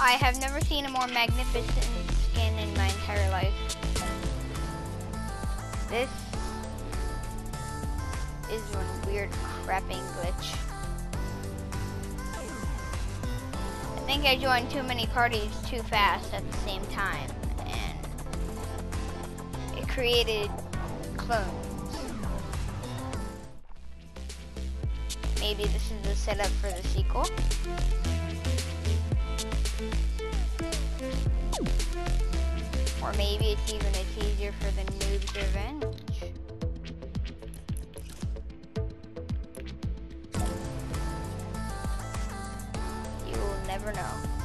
I have never seen a more magnificent skin in my entire life. This is one weird crapping glitch. I think I joined too many parties too fast at the same time and it created clones. Maybe this is the setup for the sequel. Or maybe it's even a easier for the noob's revenge. You will never know.